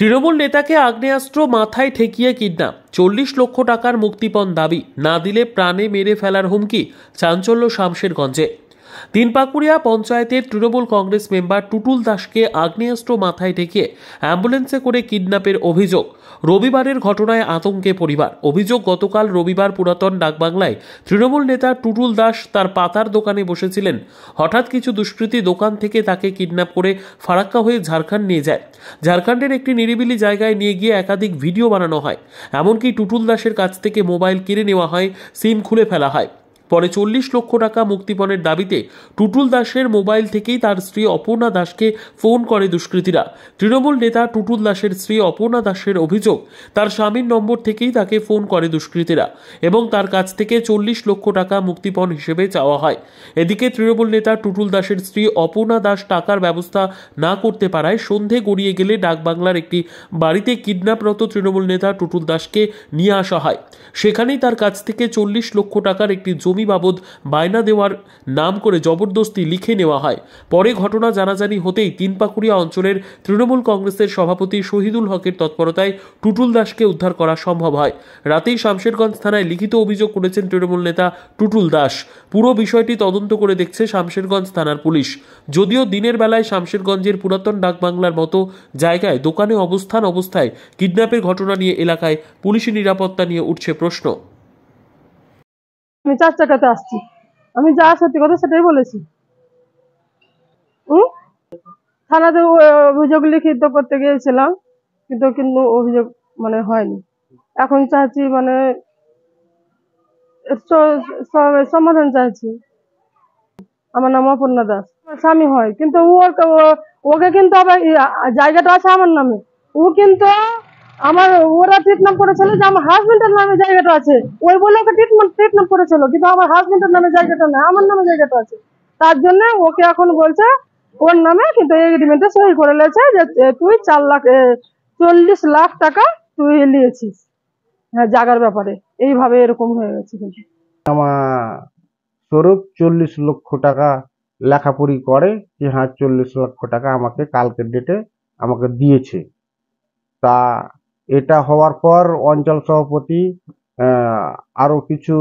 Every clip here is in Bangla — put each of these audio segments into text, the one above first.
তৃণমূল নেতাকে আগ্নেয়াস্ত্র মাথায় ঠেকিয়ে কিডন্যাপ। চল্লিশ লক্ষ টাকার মুক্তিপণ দাবি। না দিলে প্রাণে মেরে ফেলার হুমকি। চাঞ্চল্য শামশেরগঞ্জে। তিনপাকুড়িয়া পঞ্চায়েতের তৃণমূল কংগ্রেস মেম্বার টুটুল দাসকে আগ্নেয়াস্ত্র মাথায় ঢেকে অ্যাম্বুলেন্সে করে কিডন্যাপের অভিযোগ। রবিবারের ঘটনায় আতঙ্কে পরিবার। অভিযোগ, গতকাল রবিবার পুরাতন ডাকবাংলায় তৃণমূল নেতা টুটুল দাস তার পাতার দোকানে বসেছিলেন। হঠাৎ কিছু দুষ্কৃতী দোকান থেকে তাকে কিডন্যাপ করে ফারাক্কা হয়ে ঝাড়খণ্ড নিয়ে যায়। ঝাড়খণ্ডের একটি নিরিবিলি জায়গায় নিয়ে গিয়ে একাধিক ভিডিও বানানো হয়। এমনকি টুটুল দাসের কাছ থেকে মোবাইল কিনে নেওয়া হয়, সিম খুলে ফেলা হয়। পরে চল্লিশ লক্ষ টাকা মুক্তিপণের দাবিতে টুটুল দাসের মোবাইল থেকেই তার স্ত্রী অপর্ণা দাসকে ফোন করে দুষ্কৃতীরা। তৃণমূল নেতা টুটুল দাসের স্ত্রী অপর্ণা দাসের অভিযোগ, তার স্বামীর নম্বর থেকেই তাকে ফোন করে দুষ্কৃতীরা এবং তার কাছ থেকে চল্লিশ লক্ষ টাকা মুক্তিপণ হিসেবে চাওয়া হয়। এদিকে তৃণমূল নেতা টুটুল দাসের স্ত্রী অপর্ণা দাস টাকার ব্যবস্থা না করতে পারায় সন্ধে গড়িয়ে গেলে ডাকবাংলার একটি বাড়িতে কিডন্যাপরত তৃণমূল নেতা টুটুল দাসকে নিয়ে আসা হয়। সেখানেই তার কাছ থেকে চল্লিশ লক্ষ টাকার একটি জমি বাবদ বায়না দেওয়ার নাম করে জবরদস্তি লিখে নেওয়া হয়। পরে ঘটনা জানাজানি হতেই তিনপাকুড়িয়া অঞ্চলের তৃণমূল কংগ্রেসের সভাপতি শহীদুল হকের তৎপরতায় টুটুল দাসকে উদ্ধার করা সম্ভব হয়। রাতেই শামশেরগঞ্জ থানায় লিখিত অভিযোগ করেছেন তৃণমূল নেতা টুটুল দাস। পুরো বিষয়টি তদন্ত করে দেখছে শামশেরগঞ্জ থানার পুলিশ। যদিও দিনের বেলায় শামশেরগঞ্জের পুরাতন ডাকবাংলার মতো জায়গায় দোকানে অবস্থান অবস্থায় কিডন্যাপের ঘটনা নিয়ে এলাকায় পুলিশি নিরাপত্তা নিয়ে উঠছে প্রশ্ন। আমি চার চাকাতে আসছি। আমি যা সত্যি কথা সেটাই বলেছি। হুম? থানাতে অভিযোগ লিখিত করতে গিয়েছিলাম, কিন্তু কিন্তু অভিযোগ মানে হয়নি। এখন চাচ্ছি মানে সমাধান চাইছি। আমার নাম অপর্ণা দাস। স্বামী হয়, কিন্তু ওর ওকে কিন্তু আবার জায়গাটা আছে আমার নামে। ও কিন্তু আমার ওরা ট্রিটমেন্ট করেছিল যে আমার হাজবেন্ডের নামে জায়গাটা আছে। ওই বলে ওকে ট্রিটমেন্ট ট্রিটমেন্ট করেছিল, কিন্তু আমার হাজবেন্ডের নামে জায়গাটা না, আমার নামে জায়গাটা আছে। তার জন্য ওকে এখন বলছে, ওর নামে কিন্তু এগ্রিমেন্টে সই করে লেছে যে তুই চার লাখ চল্লিশ লাখ টাকা তুই নিয়েছিস। হ্যাঁ জাগার ব্যাপারে। এইভাবে এরকম হয়ে গেছে কিন্তু। আমার স্বরূপ চল্লিশ লক্ষ টাকা লেখাপড়ি করে, যে হ্যাঁ চল্লিশ লক্ষ টাকা আমাকে কালকের ডেটে আমাকে দিয়েছে। তা এটা হওয়ার পর অঞ্চল সভাপতি আহ, আরও কিছু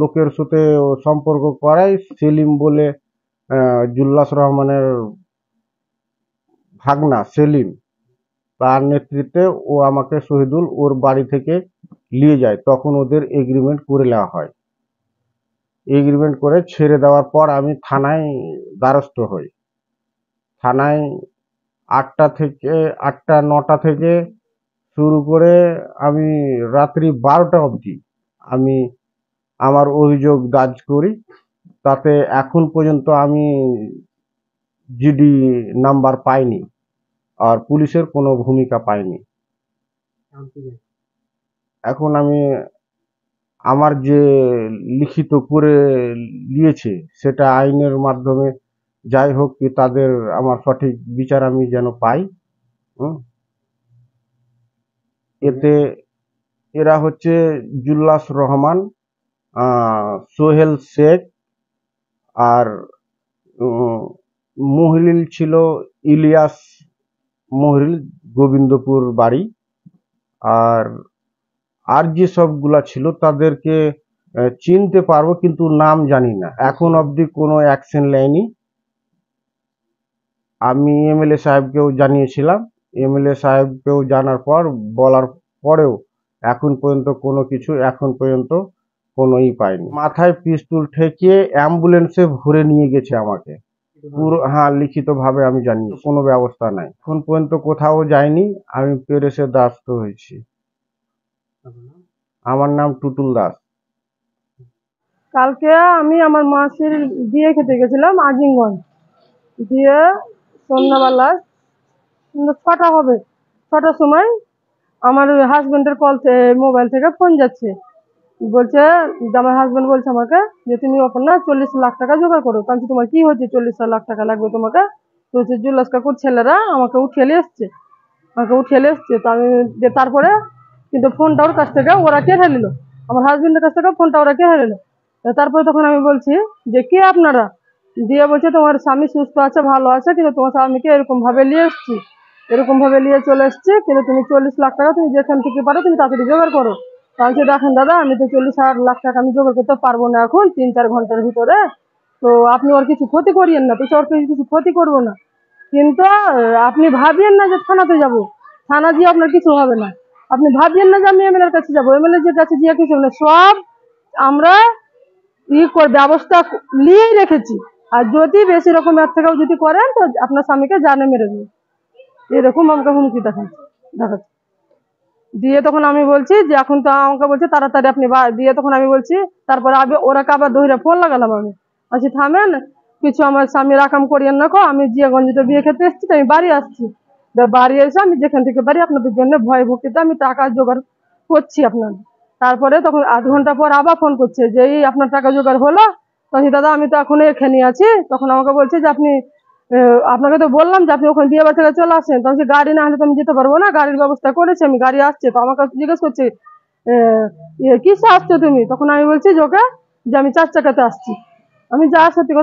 লোকের সাথে সম্পর্ক করায় সেলিম বলে জুল্লাস রহমানের ভাগনা সেলিম। তার নেতৃত্বে ও আমাকে শহীদুল ওর বাড়ি থেকে নিয়ে যায়। তখন ওদের এগ্রিমেন্ট করে নেওয়া হয়। এগ্রিমেন্ট করে ছেড়ে দেওয়ার পর আমি থানায় দ্বারস্থ হই। থানায় আটটা থেকে আটটা নটা থেকে শুরু করে আমি রাত্রি বারোটা অবধি আমি আমার অভিযোগ দাজ করি তাতে এখন পর্যন্ত আমি জিডি নাম্বার পাইনি আর পুলিশের কোনো ভূমিকা পাইনি এখন আমি আমার যে লিখিত করে নিয়েছে সেটা আইনের মাধ্যমে যাই হোক কি তাদের আমার সঠিক বিচার আমি যেন পাই, হুম। এতে এরা হচ্ছে জুল্লাস রহমান সোহেল শেখ আর মহিলিল ছিল ইলিয়াস মহিল গোবিন্দপুর বাড়ি। আর আর যে সবগুলা ছিল তাদেরকে চিনতে পারব কিন্তু নাম জানি না। এখন অবধি কোনো অ্যাকশন নেয়নি আমি এমএলএ সাহেবকেও জানিয়েছিলাম। এমএলএ সাহেবকেও জানার পর, বলার পরেও এখন পর্যন্ত কোনো কিছু, এখন পর্যন্ত কোনোই পাইনি মাথায় পিস্তুল ঠেকিয়ে অ্যাম্বুলেন্সে ভরে নিয়ে গেছে আমাকে। পুরো হ্যাঁ লিখিত ভাবে আমি জানি কোনো ব্যবস্থা নাই। এখন পর্যন্ত কোথাও যায়নি আমি পেরেসে দাস্ত হয়েছি। আমার নাম টুটুল দাস। কালকে আমি আমার মাসির বিয়ে খেতে গেছিলাম আজিমগঞ্জ। দিয়ে সন্ধ্যাবেলা ছটা হবে। ছটার সময় আমার হাজবেন্ডের কল মোবাইল থেকে ফোন যাচ্ছে। বলছে, আমার হাজবেন্ড বলছে আমাকে যে, তুমি ওপর না চল্লিশ লাখ টাকা জোগাড় করো। তো আমি তোমার কি হয়েছে, চল্লিশ লাখ টাকা লাগবে তোমাকে? তো হচ্ছে জুল্লাস কাকুর ছেলেরা আমাকে উঠিয়ে নিয়ে এসছে। আমাকে উঠিয়ে নিয়ে এসছে। তো আমি যে, তারপরে কিন্তু ফোনটা ওর কাছ থেকে ওরা কেড়ে নিল। আমার হাজবেন্ডের কাছ থেকে ফোনটা ওরা কেড়ে নিল। তারপরে তখন আমি বলছি যে, কে আপনারা? দিয়ে বলছে, তোমার স্বামী সুস্থ আছে, ভালো আছে, কিন্তু তোমার স্বামীকে এরকম ভাবে নিয়ে এসছি। এরকম ভাবে নিয়ে চলে এসছে, কিন্তু তুমি চল্লিশ লাখ টাকা তুমি যেখান থেকে পারো তুমি তাড়াতাড়ি জোগাড় করো। বলছে দেখেন দাদা, আমি তো চল্লিশ লাখ টাকা আমি জোগাড় করতে পারব না এখন, তিন চার ঘণ্টার ভিতরে। তো আপনি ওর কিছু ক্ষতি করিয়েন না, তো ওর কিছু ক্ষতি করব না। কিন্তু আপনি ভাবিয়েন না যে থানাতে যাব। থানা দিয়ে আপনার কিছু হবে না। আপনি ভাবিয়েন না যে আমি এমএলএর কাছে যাব। এমএলএ যে কাছে গিয়ে কিছু না, সব আমরা ই ব্যবস্থা নিয়েই রেখেছি। আর যদি বেশি রকমের থেকেও যদি করেন, তো আপনার স্বামীকে জানে মেরে দেবে। এরকম আমাকে হুমকি দেখান দেখাচ্ছে দিয়ে তখন আমি বলছি যে, এখন তো আমাকে বলছে তাড়াতাড়ি আপনি বা- দিয়ে তখন আমি বলছি, তারপরে আবে ওরাকে আবার দহিরা ফোন লাগালাম আমি। বলছি থামেন, কিছু আমার স্বামী রাখাম করিয়েন না আমি জিয়াগঞ্জে বিয়ে খেতে এসেছি আমি বাড়ি আসছি। বাড়ি এসে আমি যেখান থেকে বাড়ি, আপনাদের জন্য ভয় ভক্তিতে আমি টাকা জোগাড় করছি আপনার তারপরে তখন আধ ঘণ্টা পর আবার ফোন করছে যে, এই আপনার টাকা জোগাড় হলো? তখন দাদা, আমি তো এখন এখানে আছি। তখন আমাকে বলছে যে, আপনি আপনাকে তো বললাম যে আপনি ওখানে দিয়ে বাড়ি থেকে চলে আসেন। তখন আমি গাড়ি না হলে তো আমি যেতে পারব না। গাড়ির ব্যবস্থা করেছি আমি গাড়ি আসছে। তো আমাকে জিজ্ঞেস করছে ইয়ে, কিসে আসছো তুমি? তখন আমি বলছি যে ওকে যে আমি চার চাকাতে আসছি। আমি যা সত্যি